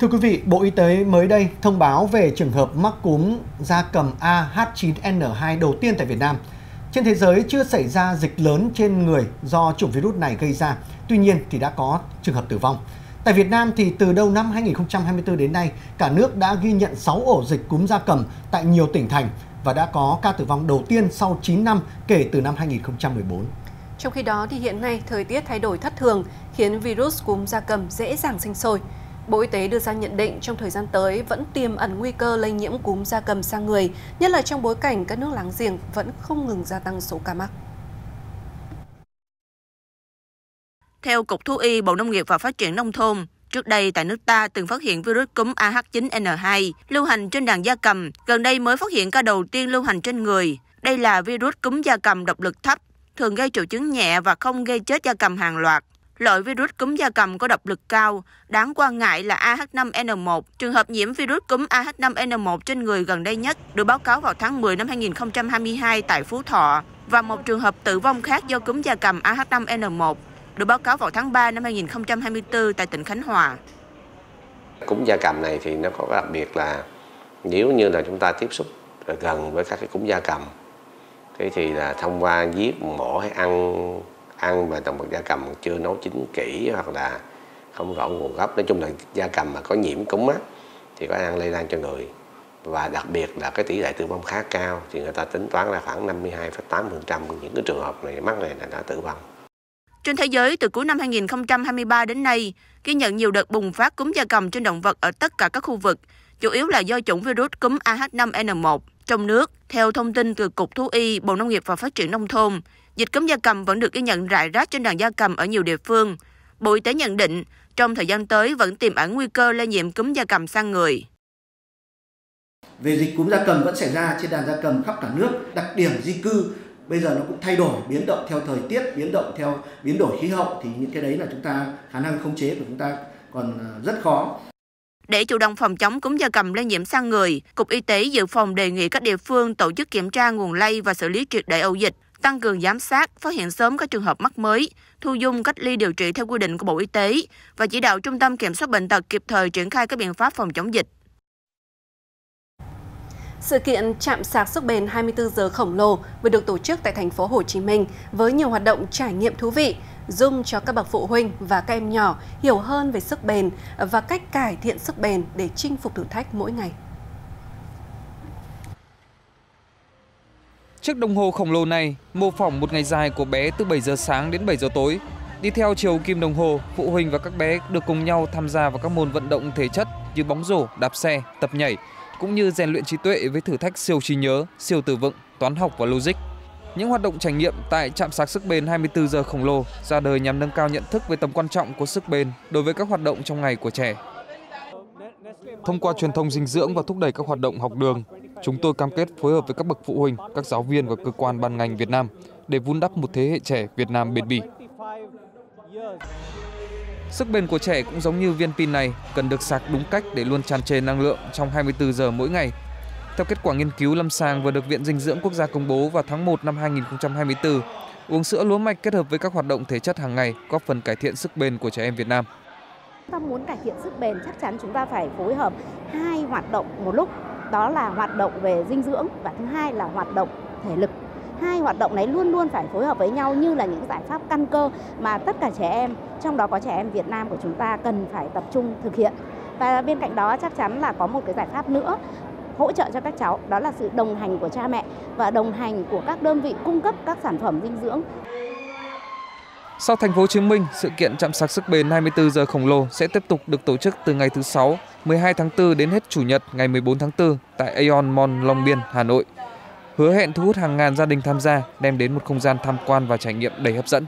Thưa quý vị, Bộ Y tế mới đây thông báo về trường hợp mắc cúm da cầm AH9N2 đầu tiên tại Việt Nam. Trên thế giới chưa xảy ra dịch lớn trên người do chủng virus này gây ra, tuy nhiên thì đã có trường hợp tử vong. Tại Việt Nam thì từ đầu năm 2024 đến nay, cả nước đã ghi nhận 6 ổ dịch cúm da cầm tại nhiều tỉnh thành và đã có ca tử vong đầu tiên sau 9 năm kể từ năm 2014. Trong khi đó thì hiện nay thời tiết thay đổi thất thường khiến virus cúm da cầm dễ dàng sinh sôi. Bộ Y tế đưa ra nhận định trong thời gian tới vẫn tiềm ẩn nguy cơ lây nhiễm cúm da cầm sang người, nhất là trong bối cảnh các nước láng giềng vẫn không ngừng gia tăng số ca mắc. Theo Cục Thú y Bộ Nông nghiệp và Phát triển Nông thôn, Trước đây tại nước ta từng phát hiện virus cúm AH9N2 lưu hành trên đàn gia cầm, gần đây mới phát hiện ca đầu tiên lưu hành trên người. Đây là virus cúm gia cầm độc lực thấp, thường gây triệu chứng nhẹ và không gây chết gia cầm hàng loạt. Loại virus cúm da cầm có độc lực cao, đáng quan ngại là AH5N1. Trường hợp nhiễm virus cúm AH5N1 trên người gần đây nhất được báo cáo vào tháng 10 năm 2022 tại Phú Thọ và một trường hợp tử vong khác do cúm da cầm AH5N1 được báo cáo vào tháng 3 năm 2024 tại tỉnh Khánh Hòa. Cúm da cầm này thì nó có đặc biệt là nếu như là chúng ta tiếp xúc gần với các cái cúm da cầm thế thì là thông qua giết mổ hay ăn ăn mà động vật gia cầm chưa nấu chín kỹ hoặc là không rõ nguồn gốc nói chung là gia cầm mà có nhiễm cúm á thì có ăn lây lan cho người và đặc biệt là cái tỷ lệ tử vong khá cao thì người ta tính toán là khoảng 52,8% những cái trường hợp này mắc này là đã tử vong. Trên thế giới, từ cuối năm 2023 đến nay, ghi nhận nhiều đợt bùng phát cúm gia cầm trên động vật ở tất cả các khu vực, chủ yếu là do chủng virus cúm AH5N1. Trong nước, theo thông tin từ Cục Thú y, Bộ Nông nghiệp và Phát triển Nông thôn, dịch cúm gia cầm vẫn được ghi nhận rải rác trên đàn gia cầm ở nhiều địa phương. Bộ Y tế nhận định, trong thời gian tới vẫn tiềm ẩn nguy cơ lây nhiễm cúm gia cầm sang người. Về dịch cúm gia cầm vẫn xảy ra trên đàn gia cầm khắp cả nước, đặc điểm di cư bây giờ nó cũng thay đổi biến động theo thời tiết biến động theo biến đổi khí hậu thì những cái đấy là chúng ta khả năng khống chế của chúng ta còn ờ, rất khó để chủ động phòng chống cúm gia cầm lây nhiễm sang người, Cục Y tế Dự phòng đề nghị các địa phương tổ chức kiểm tra nguồn lây và xử lý triệt để ổ dịch, tăng cường giám sát, phát hiện sớm các trường hợp mắc mới, thu dung cách ly điều trị theo quy định của Bộ Y tế và chỉ đạo Trung tâm Kiểm soát Bệnh tật kịp thời triển khai các biện pháp phòng chống dịch. Sự kiện chạm sạc sức bền 24 giờ khổng lồ vừa được tổ chức tại thành phố Hồ Chí Minh với nhiều hoạt động trải nghiệm thú vị, dung cho các bậc phụ huynh và các em nhỏ hiểu hơn về sức bền và cách cải thiện sức bền để chinh phục thử thách mỗi ngày. Chiếc đồng hồ khổng lồ này mô phỏng một ngày dài của bé từ 7 giờ sáng đến 7 giờ tối. Đi theo chiều kim đồng hồ, phụ huynh và các bé được cùng nhau tham gia vào các môn vận động thể chất như bóng rổ, đạp xe, tập nhảy, cũng như rèn luyện trí tuệ với thử thách siêu trí nhớ, siêu từ vựng, toán học và logic. Những hoạt động trải nghiệm tại trạm sạc sức bền 24 giờ khổng lồ ra đời nhằm nâng cao nhận thức về tầm quan trọng của sức bền đối với các hoạt động trong ngày của trẻ. Thông qua truyền thông dinh dưỡng và thúc đẩy các hoạt động học đường, chúng tôi cam kết phối hợp với các bậc phụ huynh, các giáo viên và cơ quan ban ngành Việt Nam để vun đắp một thế hệ trẻ Việt Nam bền bỉ. Sức bền của trẻ cũng giống như viên pin này, cần được sạc đúng cách để luôn tràn trề năng lượng trong 24 giờ mỗi ngày. Theo kết quả nghiên cứu lâm sàng vừa được Viện Dinh dưỡng Quốc gia công bố vào tháng 1 năm 2024, uống sữa lúa mạch kết hợp với các hoạt động thể chất hàng ngày góp phần cải thiện sức bền của trẻ em Việt Nam. Ta muốn cải thiện sức bền chắc chắn chúng ta phải phối hợp hai hoạt động một lúc, đó là hoạt động về dinh dưỡng và thứ hai là hoạt động thể lực hai hoạt động này luôn luôn phải phối hợp với nhau như là những giải pháp căn cơ mà tất cả trẻ em, trong đó có trẻ em Việt Nam của chúng ta cần phải tập trung thực hiện. Và bên cạnh đó chắc chắn là có một cái giải pháp nữa hỗ trợ cho các cháu đó là sự đồng hành của cha mẹ và đồng hành của các đơn vị cung cấp các sản phẩm dinh dưỡng. Sau thành phố Hồ Chí Minh, sự kiện chạm sạc sức bền 24 giờ khổng lồ sẽ tiếp tục được tổ chức từ ngày thứ 6, 12 tháng 4 đến hết chủ nhật ngày 14 tháng 4 tại Aeon Mall Long Biên, Hà Nội hứa hẹn thu hút hàng ngàn gia đình tham gia, đem đến một không gian tham quan và trải nghiệm đầy hấp dẫn.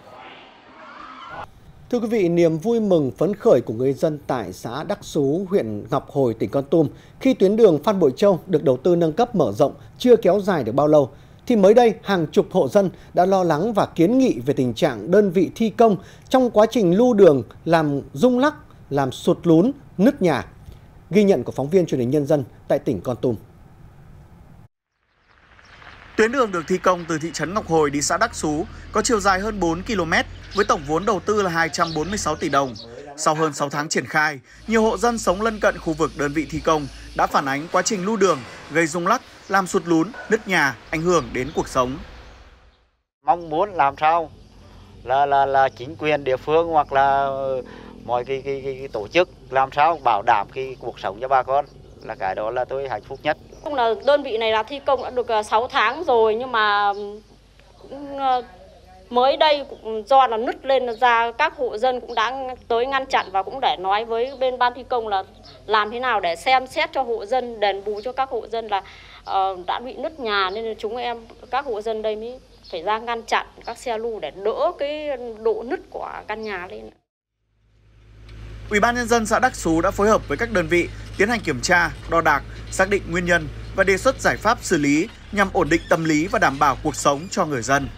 Thưa quý vị, niềm vui mừng phấn khởi của người dân tại xã Đắc Xú, huyện Ngọc Hồi, tỉnh Con Tum khi tuyến đường Phan Bội Châu được đầu tư nâng cấp mở rộng chưa kéo dài được bao lâu, thì mới đây hàng chục hộ dân đã lo lắng và kiến nghị về tình trạng đơn vị thi công trong quá trình lưu đường làm rung lắc, làm sụt lún, nứt nhà. Ghi nhận của phóng viên truyền hình nhân dân tại tỉnh Con Tum. Tuyến đường được thi công từ thị trấn Ngọc Hồi đi xã Đắc Xú có chiều dài hơn 4 km với tổng vốn đầu tư là 246 tỷ đồng. Sau hơn 6 tháng triển khai, nhiều hộ dân sống lân cận khu vực đơn vị thi công đã phản ánh quá trình lưu đường gây rung lắc, làm sụt lún, nứt nhà, ảnh hưởng đến cuộc sống. Mong muốn làm sao là là là chính quyền địa phương hoặc là mọi cái, cái, cái, cái tổ chức làm sao bảo đảm cái cuộc sống cho bà con là cái đó là tôi hạnh phúc nhất. Không là đơn vị này là thi công đã được 6 tháng rồi nhưng mà cũng mới đây cũng do là nứt lên ra các hộ dân cũng đã tới ngăn chặn và cũng để nói với bên ban thi công là làm thế nào để xem xét cho hộ dân đền bù cho các hộ dân là uh, đã bị nứt nhà nên là chúng em các hộ dân đây mới phải ra ngăn chặn các xe lưu để đỡ cái độ nứt của căn nhà lên. Ủy ban nhân dân xã Đắc Sú đã phối hợp với các đơn vị tiến hành kiểm tra, đo đạc, xác định nguyên nhân và đề xuất giải pháp xử lý nhằm ổn định tâm lý và đảm bảo cuộc sống cho người dân.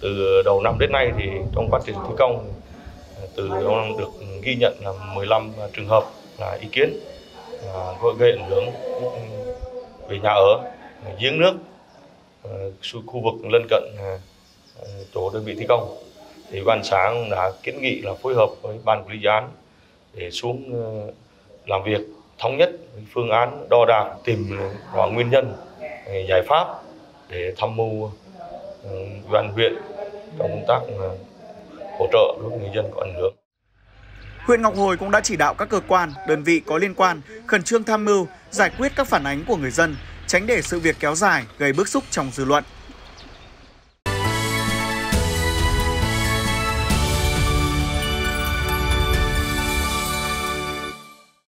Từ đầu năm đến nay thì trong quá trình thi công từ đầu năm được ghi nhận là 15 trường hợp là ý kiến gọi gây ảnh hưởng về nhà ở, giếng nước, ờ, khu vực lân cận ờ, chỗ đơn vị thi công. Thì ban sáng đã kiến nghị là phối hợp với ban quản lý dự án để xuống ờ, làm việc thống nhất phương án đo đạc tìm rõ nguyên nhân giải pháp để tham mưu Ừ, đoàn huyện trong công tác ừ, hỗ trợ đối với người dân có ảnh hưởng. Huyện Ngọc Hồi cũng đã chỉ đạo các cơ quan, đơn vị có liên quan khẩn trương tham mưu, giải quyết các phản ánh của người dân, tránh để sự việc kéo dài gây bức xúc trong dư luận.